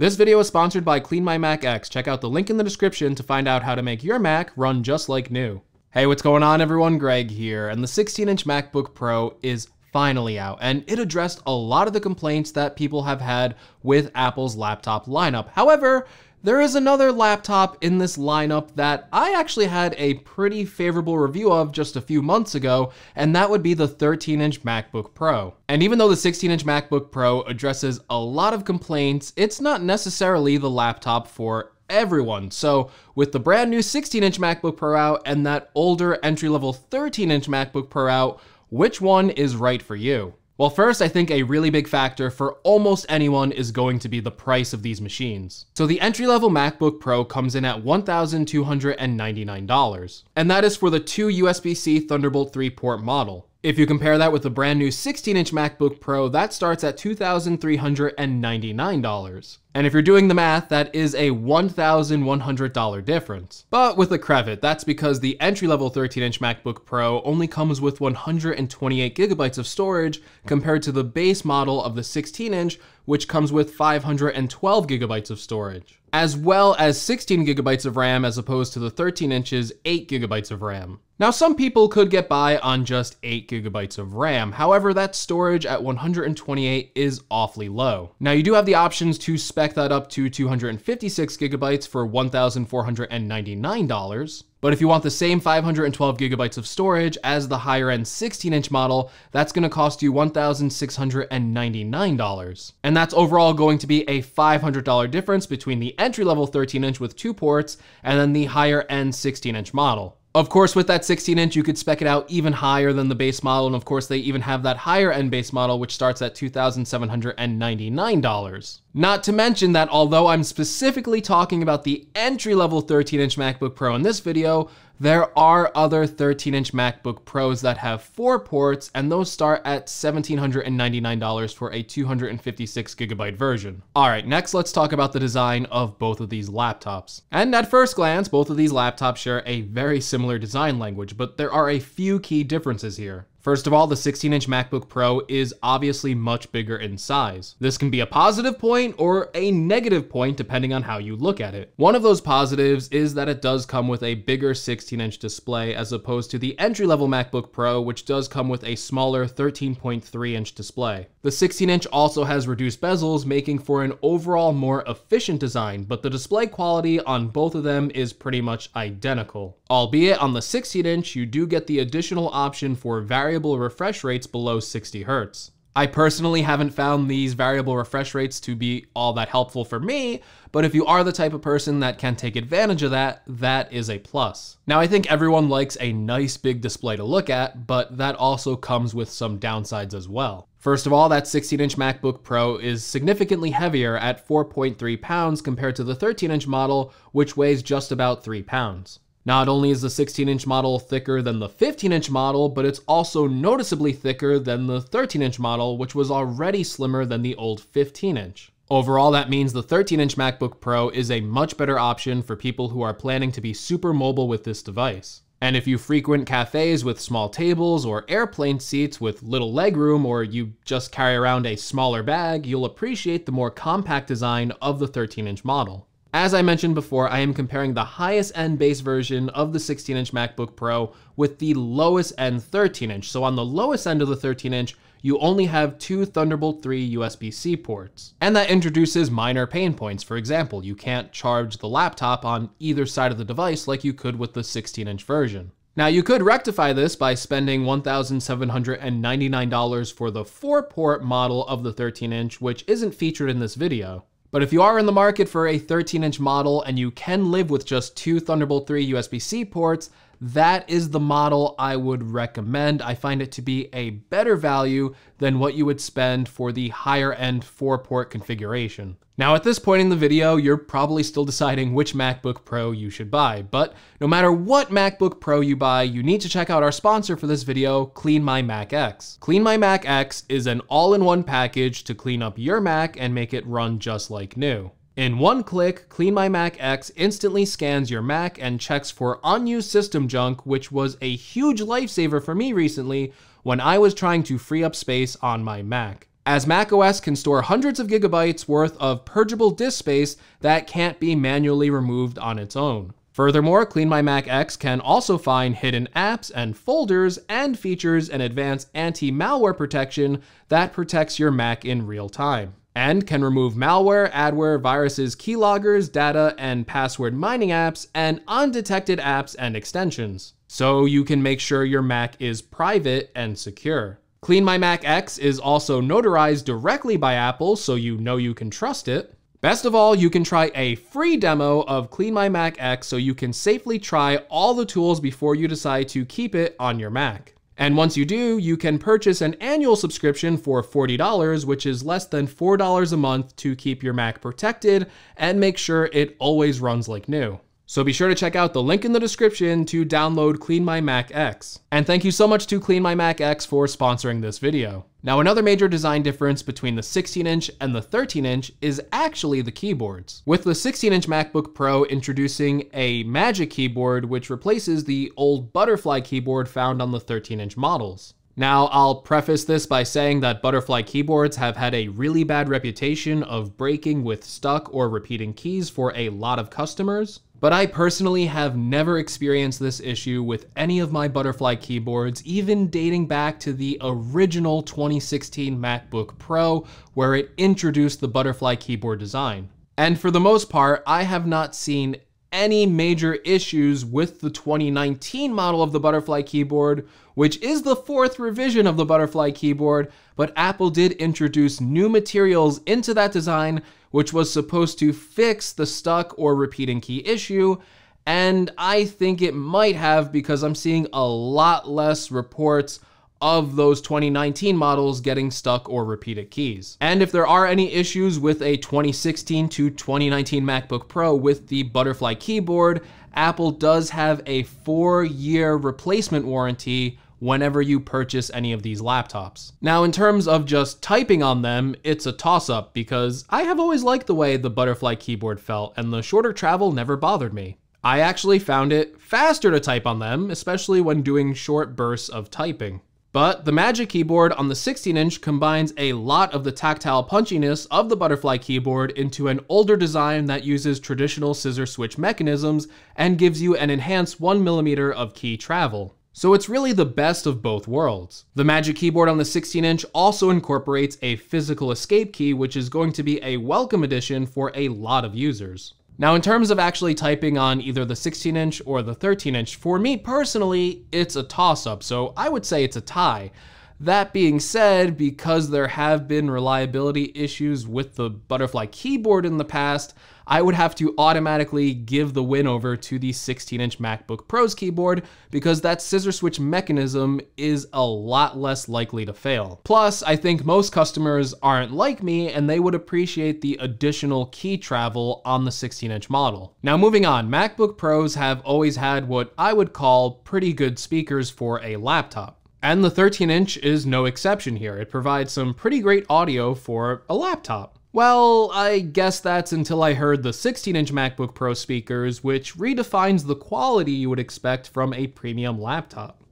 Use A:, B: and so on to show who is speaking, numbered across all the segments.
A: This video is sponsored by Clean My Mac X. Check out the link in the description to find out how to make your Mac run just like new. Hey, what's going on everyone? Greg here, and the 16-inch MacBook Pro is finally out, and it addressed a lot of the complaints that people have had with Apple's laptop lineup. However, there is another laptop in this lineup that I actually had a pretty favorable review of just a few months ago, and that would be the 13-inch MacBook Pro. And even though the 16-inch MacBook Pro addresses a lot of complaints, it's not necessarily the laptop for everyone. So with the brand new 16-inch MacBook Pro out and that older entry-level 13-inch MacBook Pro out, which one is right for you? Well, first, I think a really big factor for almost anyone is going to be the price of these machines. So the entry-level MacBook Pro comes in at $1,299, and that is for the two USB-C Thunderbolt 3 port model. If you compare that with the brand new 16-inch MacBook Pro, that starts at $2,399. And if you're doing the math, that is a $1,100 difference. But with a Crevit, that's because the entry-level 13-inch MacBook Pro only comes with 128 gigabytes of storage compared to the base model of the 16-inch, which comes with 512 gigabytes of storage, as well as 16 gigabytes of RAM as opposed to the 13 inches 8 gigabytes of RAM. Now, some people could get by on just 8 gigabytes of RAM. However, that storage at 128 is awfully low. Now, you do have the options to spec that up to 256 gigabytes for $1,499. But if you want the same 512 gigabytes of storage as the higher end 16 inch model, that's gonna cost you $1,699. And that's overall going to be a $500 difference between the entry level 13 inch with two ports and then the higher end 16 inch model. Of course, with that 16 inch, you could spec it out even higher than the base model. And of course, they even have that higher end base model, which starts at $2,799. Not to mention that although I'm specifically talking about the entry level 13 inch MacBook Pro in this video, there are other 13 inch MacBook Pros that have four ports, and those start at $1,799 for a 256 gigabyte version. All right, next let's talk about the design of both of these laptops. And at first glance, both of these laptops share a very similar design language, but there are a few key differences here. First of all, the 16-inch MacBook Pro is obviously much bigger in size. This can be a positive point or a negative point depending on how you look at it. One of those positives is that it does come with a bigger 16-inch display as opposed to the entry-level MacBook Pro, which does come with a smaller 13.3-inch display. The 16-inch also has reduced bezels, making for an overall more efficient design, but the display quality on both of them is pretty much identical. Albeit on the 16-inch, you do get the additional option for variable refresh rates below 60 Hz. I personally haven't found these variable refresh rates to be all that helpful for me, but if you are the type of person that can take advantage of that, that is a plus. Now I think everyone likes a nice big display to look at, but that also comes with some downsides as well. First of all, that 16-inch MacBook Pro is significantly heavier at 4.3 pounds compared to the 13-inch model, which weighs just about 3 pounds. Not only is the 16 inch model thicker than the 15 inch model, but it's also noticeably thicker than the 13 inch model, which was already slimmer than the old 15 inch. Overall, that means the 13 inch MacBook Pro is a much better option for people who are planning to be super mobile with this device. And if you frequent cafes with small tables or airplane seats with little legroom, or you just carry around a smaller bag, you'll appreciate the more compact design of the 13 inch model. As I mentioned before, I am comparing the highest end base version of the 16 inch MacBook Pro with the lowest end 13 inch. So on the lowest end of the 13 inch, you only have two Thunderbolt 3 USB-C ports. And that introduces minor pain points. For example, you can't charge the laptop on either side of the device like you could with the 16 inch version. Now you could rectify this by spending $1,799 for the 4-port model of the 13 inch, which isn't featured in this video. But if you are in the market for a 13 inch model and you can live with just two Thunderbolt 3 USB-C ports, that is the model I would recommend. I find it to be a better value than what you would spend for the higher end four port configuration. Now at this point in the video, you're probably still deciding which MacBook Pro you should buy, but no matter what MacBook Pro you buy, you need to check out our sponsor for this video, Clean My Mac X. Clean My Mac X is an all-in-one package to clean up your Mac and make it run just like new. In one click, Clean My Mac X instantly scans your Mac and checks for unused system junk, which was a huge lifesaver for me recently when I was trying to free up space on my Mac. as macOS can store hundreds of gigabytes worth of purgeable disk space that can't be manually removed on its own. Furthermore, Clean My Mac X can also find hidden apps and folders and features an advanced anti-malware protection that protects your Mac in real time and can remove malware, adware, viruses, keyloggers, data, and password mining apps, and undetected apps and extensions. So you can make sure your Mac is private and secure. Clean My Mac X is also notarized directly by Apple, so you know you can trust it. Best of all, you can try a free demo of Clean My Mac X so you can safely try all the tools before you decide to keep it on your Mac. And once you do, you can purchase an annual subscription for $40, which is less than $4 a month to keep your Mac protected and make sure it always runs like new. So be sure to check out the link in the description to download Clean My Mac X. And thank you so much to Clean My Mac X for sponsoring this video. Now another major design difference between the 16-inch and the 13-inch is actually the keyboards. With the 16-inch MacBook Pro introducing a Magic keyboard which replaces the old butterfly keyboard found on the 13-inch models. Now, I'll preface this by saying that butterfly keyboards have had a really bad reputation of breaking with stuck or repeating keys for a lot of customers, but I personally have never experienced this issue with any of my butterfly keyboards, even dating back to the original 2016 MacBook Pro, where it introduced the butterfly keyboard design. And for the most part, I have not seen any major issues with the 2019 model of the butterfly keyboard, which is the fourth revision of the butterfly keyboard, but Apple did introduce new materials into that design, which was supposed to fix the stuck or repeating key issue, and I think it might have because I'm seeing a lot less reports of those 2019 models getting stuck or repeated keys. And if there are any issues with a 2016 to 2019 MacBook Pro with the butterfly keyboard, Apple does have a four year replacement warranty whenever you purchase any of these laptops. Now, in terms of just typing on them, it's a toss up because I have always liked the way the butterfly keyboard felt and the shorter travel never bothered me. I actually found it faster to type on them, especially when doing short bursts of typing. But the Magic Keyboard on the 16-inch combines a lot of the tactile punchiness of the butterfly keyboard into an older design that uses traditional scissor switch mechanisms and gives you an enhanced 1mm of key travel. So it's really the best of both worlds. The Magic Keyboard on the 16-inch also incorporates a physical escape key, which is going to be a welcome addition for a lot of users. Now, in terms of actually typing on either the 16 inch or the 13 inch, for me personally, it's a toss up, so I would say it's a tie. That being said, because there have been reliability issues with the butterfly keyboard in the past, I would have to automatically give the win over to the 16-inch MacBook Pro's keyboard because that scissor switch mechanism is a lot less likely to fail. Plus, I think most customers aren't like me and they would appreciate the additional key travel on the 16-inch model. Now moving on, MacBook Pros have always had what I would call pretty good speakers for a laptop. And the 13 inch is no exception here. It provides some pretty great audio for a laptop. Well, I guess that's until I heard the 16 inch MacBook Pro speakers, which redefines the quality you would expect from a premium laptop.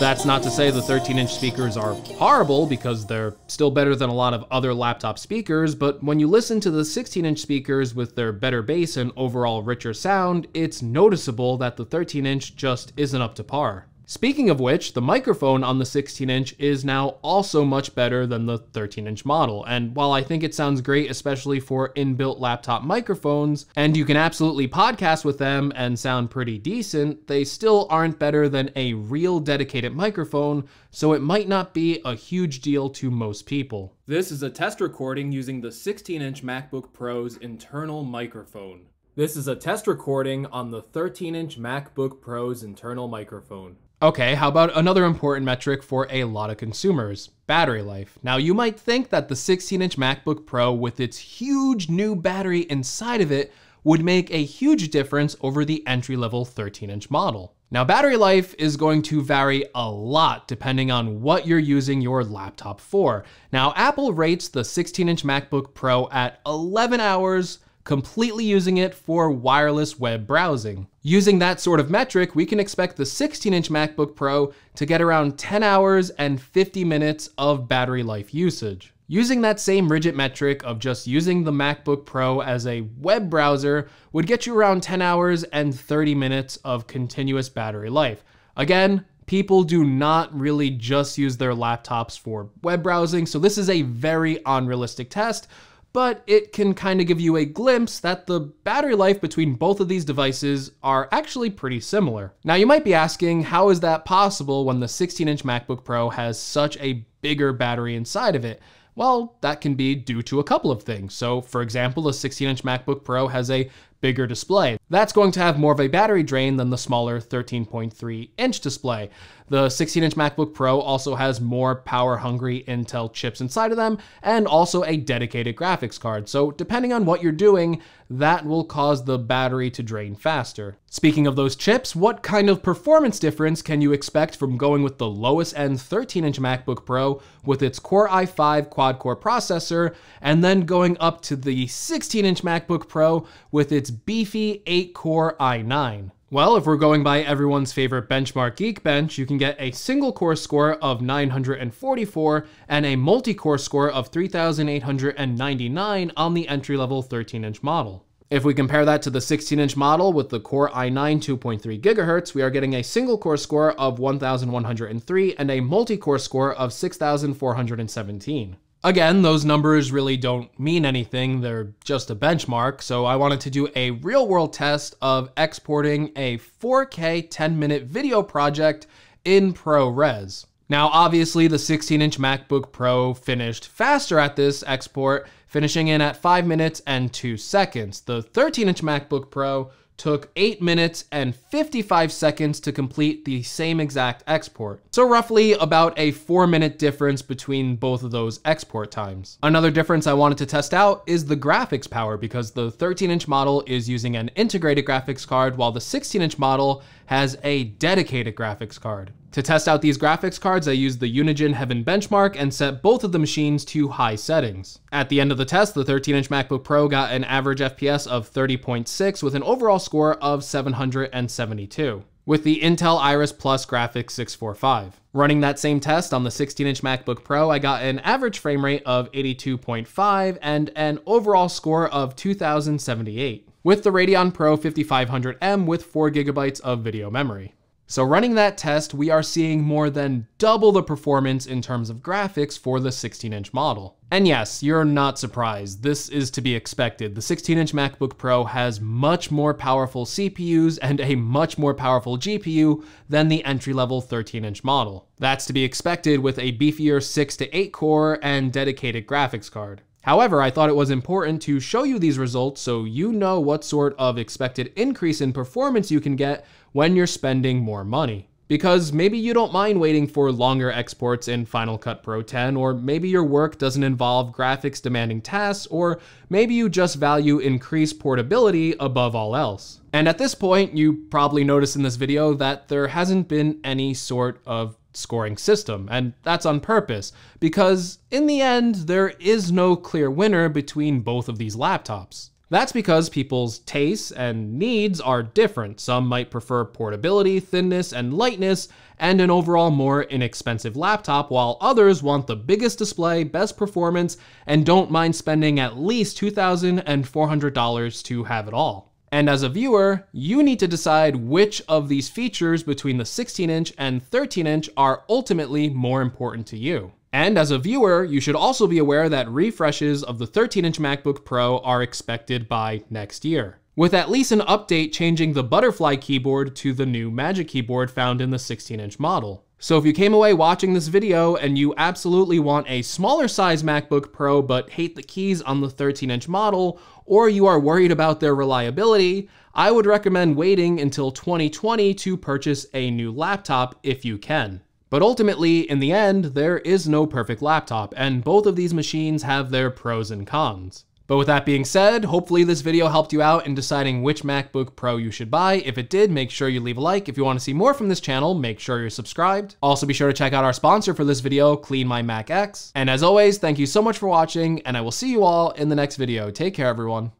A: That's not to say the 13 inch speakers are horrible because they're still better than a lot of other laptop speakers, but when you listen to the 16 inch speakers with their better bass and overall richer sound, it's noticeable that the 13 inch just isn't up to par. Speaking of which, the microphone on the 16 inch is now also much better than the 13 inch model. And while I think it sounds great, especially for inbuilt laptop microphones, and you can absolutely podcast with them and sound pretty decent, they still aren't better than a real dedicated microphone, so it might not be a huge deal to most people. This is a test recording using the 16 inch MacBook Pro's internal microphone. This is a test recording on the 13 inch MacBook Pro's internal microphone. Okay, how about another important metric for a lot of consumers? Battery life. Now, you might think that the 16 inch MacBook Pro, with its huge new battery inside of it, would make a huge difference over the entry level 13 inch model. Now, battery life is going to vary a lot depending on what you're using your laptop for. Now, Apple rates the 16 inch MacBook Pro at 11 hours, completely using it for wireless web browsing. Using that sort of metric, we can expect the 16 inch MacBook Pro to get around 10 hours and 50 minutes of battery life usage. Using that same rigid metric of just using the MacBook Pro as a web browser would get you around 10 hours and 30 minutes of continuous battery life. Again, people do not really just use their laptops for web browsing, so this is a very unrealistic test, but it can kind of give you a glimpse that the battery life between both of these devices are actually pretty similar. Now you might be asking, how is that possible when the 16-inch MacBook Pro has such a bigger battery inside of it? Well, that can be due to a couple of things. So, for example, the 16 inch MacBook Pro has a bigger display. That's going to have more of a battery drain than the smaller 13.3 inch display. The 16 inch MacBook Pro also has more power hungry Intel chips inside of them and also a dedicated graphics card. So depending on what you're doing, that will cause the battery to drain faster. Speaking of those chips, what kind of performance difference can you expect from going with the lowest end 13 inch MacBook Pro with its Core i5 quad core processor and then going up to the 16 inch MacBook Pro with its beefy 8 core i9. Well, if we're going by everyone's favorite benchmark Geekbench, you can get a single core score of 944 and a multi-core score of 3,899 on the entry-level 13-inch model. If we compare that to the 16-inch model with the Core i9 2.3 GHz, we are getting a single core score of 1,103 and a multi-core score of 6,417. Again, those numbers really don't mean anything, they're just a benchmark, so I wanted to do a real world test of exporting a 4K 10 minute video project in ProRes. Now, obviously, the 16 inch MacBook Pro finished faster at this export, finishing in at 5 minutes and 2 seconds. The 13 inch MacBook Pro took 8 minutes and 55 seconds to complete the same exact export. So roughly about a 4 minute difference between both of those export times. Another difference I wanted to test out is the graphics power because the 13 inch model is using an integrated graphics card while the 16 inch model has a dedicated graphics card. To test out these graphics cards, I used the Unigine Heaven benchmark and set both of the machines to high settings. At the end of the test, the 13-inch MacBook Pro got an average FPS of 30.6 with an overall score of 772 with the Intel Iris Plus Graphics 645. Running that same test on the 16-inch MacBook Pro, I got an average frame rate of 82.5 and an overall score of 2078, with the Radeon Pro 5500M with 4GB of video memory. So running that test, we are seeing more than double the performance in terms of graphics for the 16-inch model. And yes, you're not surprised, this is to be expected. The 16-inch MacBook Pro has much more powerful CPUs and a much more powerful GPU than the entry-level 13-inch model. That's to be expected with a beefier 6 to 8 core and dedicated graphics card. However, I thought it was important to show you these results so you know what sort of expected increase in performance you can get when you're spending more money. Because maybe you don't mind waiting for longer exports in Final Cut Pro 10, or maybe your work doesn't involve graphics demanding tasks, or maybe you just value increased portability above all else. And at this point, you probably noticed in this video that there hasn't been any sort of scoring system, and that's on purpose, because in the end, there is no clear winner between both of these laptops. That's because people's tastes and needs are different. Some might prefer portability, thinness, and lightness, and an overall more inexpensive laptop, while others want the biggest display, best performance, and don't mind spending at least $2,400 to have it all. And as a viewer, you need to decide which of these features between the 16 inch and 13 inch are ultimately more important to you. And as a viewer, you should also be aware that refreshes of the 13-inch MacBook Pro are expected by next year, with at least an update changing the butterfly keyboard to the new Magic Keyboard found in the 16-inch model. So if you came away watching this video and you absolutely want a smaller size MacBook Pro but hate the keys on the 13 inch model, or you are worried about their reliability, I would recommend waiting until 2020 to purchase a new laptop if you can. But ultimately, in the end, there is no perfect laptop, and both of these machines have their pros and cons. But with that being said, hopefully this video helped you out in deciding which MacBook Pro you should buy. If it did, make sure you leave a like. If you want to see more from this channel, make sure you're subscribed. Also be sure to check out our sponsor for this video, Clean My Mac X. And as always, thank you so much for watching, and I will see you all in the next video. Take care, everyone.